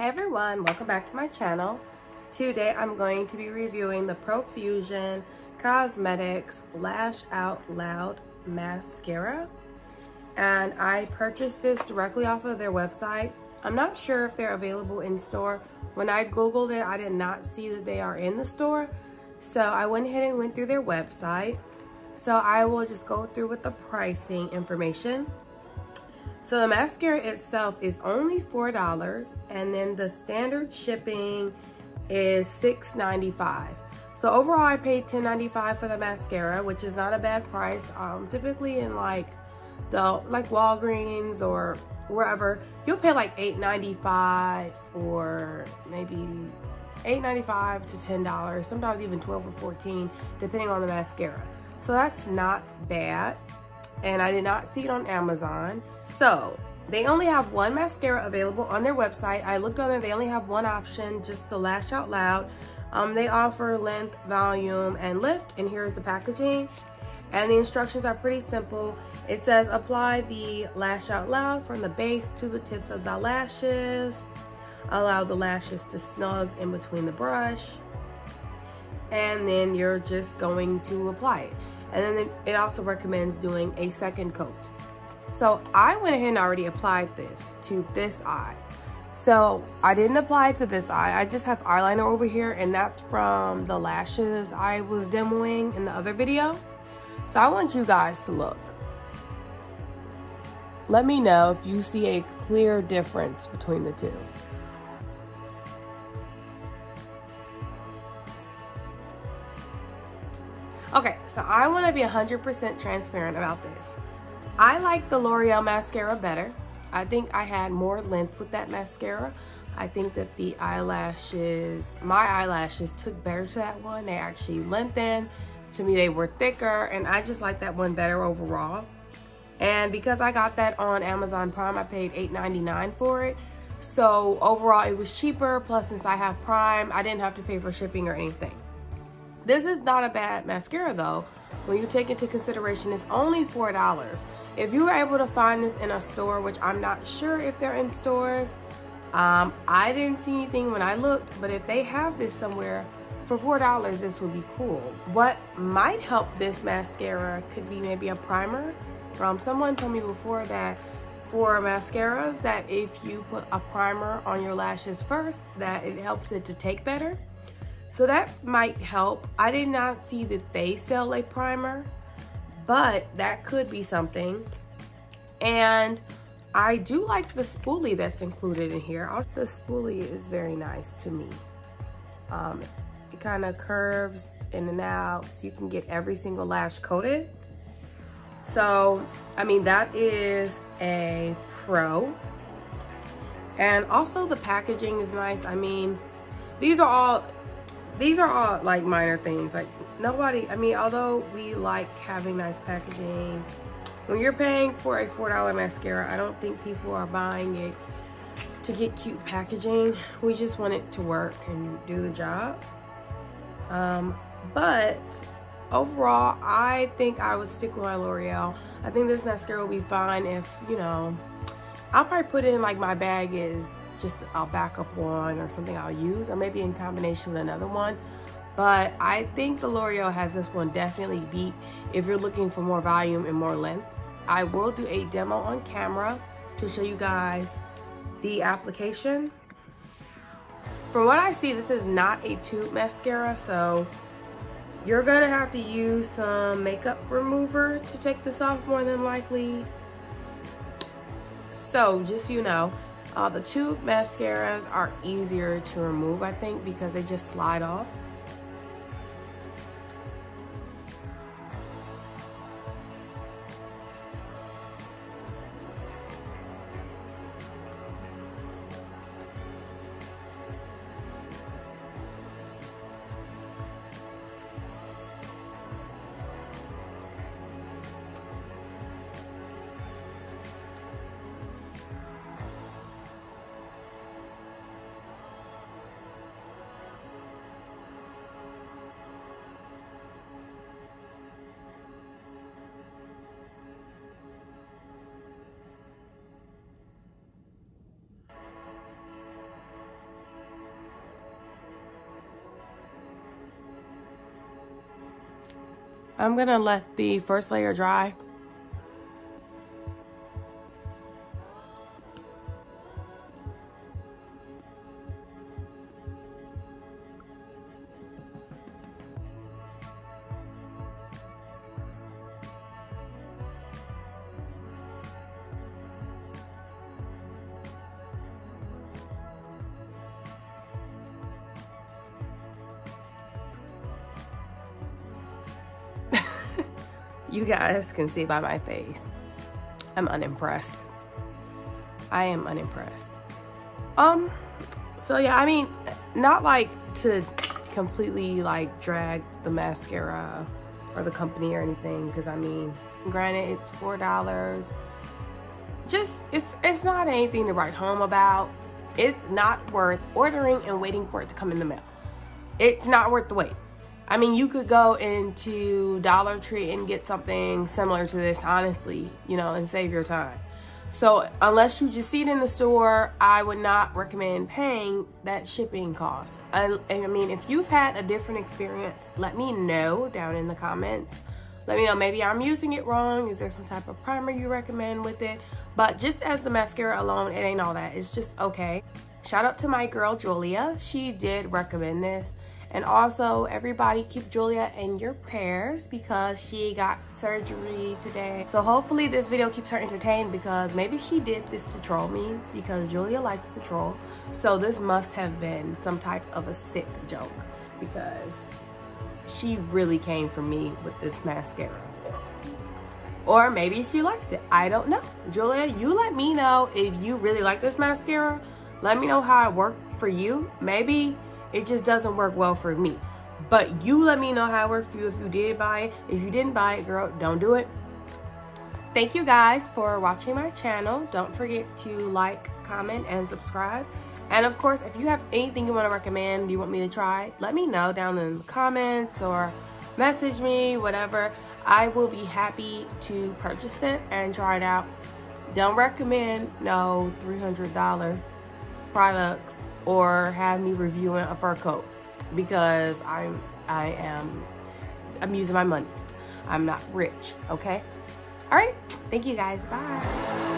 Hey everyone, welcome back to my channel. Today I'm going to be reviewing the Profusion Cosmetics Lash Out Loud Mascara. And I purchased this directly off of their website. I'm not sure if they're available in store. When I Googled it, I did not see that they are in the store. So I went ahead and went through their website. So I will just go through with the pricing information. So the mascara itself is only $4 and then the standard shipping is $6.95. So overall I paid $10.95 for the mascara, which is not a bad price. Um, typically in like the like Walgreens or wherever, you'll pay like $8.95 or maybe $8.95 to $10, sometimes even 12 or 14, depending on the mascara. So that's not bad and I did not see it on Amazon. So they only have one mascara available on their website. I looked on there, they only have one option, just the Lash Out Loud. Um, they offer length, volume, and lift, and here's the packaging. And the instructions are pretty simple. It says apply the Lash Out Loud from the base to the tips of the lashes. Allow the lashes to snug in between the brush. And then you're just going to apply it. And then it also recommends doing a second coat. So I went ahead and already applied this to this eye. So I didn't apply it to this eye. I just have eyeliner over here and that's from the lashes I was demoing in the other video. So I want you guys to look. Let me know if you see a clear difference between the two. Okay, so I want to be 100% transparent about this. I like the L'Oreal mascara better. I think I had more length with that mascara. I think that the eyelashes, my eyelashes took better to that one. They actually lengthened. To me, they were thicker, and I just like that one better overall. And because I got that on Amazon Prime, I paid $8.99 for it. So overall, it was cheaper. Plus, since I have Prime, I didn't have to pay for shipping or anything. This is not a bad mascara though. When you take into consideration, it's only $4. If you were able to find this in a store, which I'm not sure if they're in stores, um, I didn't see anything when I looked, but if they have this somewhere, for $4, this would be cool. What might help this mascara could be maybe a primer. Um, someone told me before that for mascaras that if you put a primer on your lashes first, that it helps it to take better. So that might help. I did not see that they sell a primer, but that could be something. And I do like the spoolie that's included in here. The spoolie is very nice to me. Um, it kind of curves in and out so you can get every single lash coated. So, I mean, that is a pro. And also the packaging is nice. I mean, these are all these are all like minor things. Like nobody, I mean, although we like having nice packaging, when you're paying for a $4 mascara, I don't think people are buying it to get cute packaging. We just want it to work and do the job. Um, but overall, I think I would stick with my L'Oreal. I think this mascara will be fine if, you know, I'll probably put it in like my bag is just a backup one or something I'll use or maybe in combination with another one. But I think the L'Oreal has this one definitely beat if you're looking for more volume and more length. I will do a demo on camera to show you guys the application. From what I see, this is not a tube mascara, so you're gonna have to use some makeup remover to take this off more than likely. So just so you know, uh, the tube mascaras are easier to remove, I think, because they just slide off. I'm gonna let the first layer dry. You guys can see by my face. I'm unimpressed. I am unimpressed. Um, so yeah, I mean, not like to completely like drag the mascara or the company or anything because I mean, granted it's four dollars. Just it's it's not anything to write home about. It's not worth ordering and waiting for it to come in the mail. It's not worth the wait. I mean, you could go into Dollar Tree and get something similar to this, honestly, you know, and save your time. So unless you just see it in the store, I would not recommend paying that shipping cost. I, I mean, if you've had a different experience, let me know down in the comments. Let me know, maybe I'm using it wrong. Is there some type of primer you recommend with it? But just as the mascara alone, it ain't all that. It's just okay. Shout out to my girl, Julia. She did recommend this. And also, everybody keep Julia in your prayers because she got surgery today. So hopefully this video keeps her entertained because maybe she did this to troll me because Julia likes to troll. So this must have been some type of a sick joke because she really came for me with this mascara. Or maybe she likes it. I don't know. Julia, you let me know if you really like this mascara. Let me know how it worked for you. Maybe it just doesn't work well for me. But you let me know how it worked for you if you did buy it. If you didn't buy it, girl, don't do it. Thank you guys for watching my channel. Don't forget to like, comment, and subscribe. And of course, if you have anything you want to recommend, you want me to try, let me know down in the comments or message me, whatever. I will be happy to purchase it and try it out. Don't recommend no $300 products or have me reviewing a fur coat because I'm I am I'm using my money. I'm not rich, okay? All right. Thank you guys. Bye.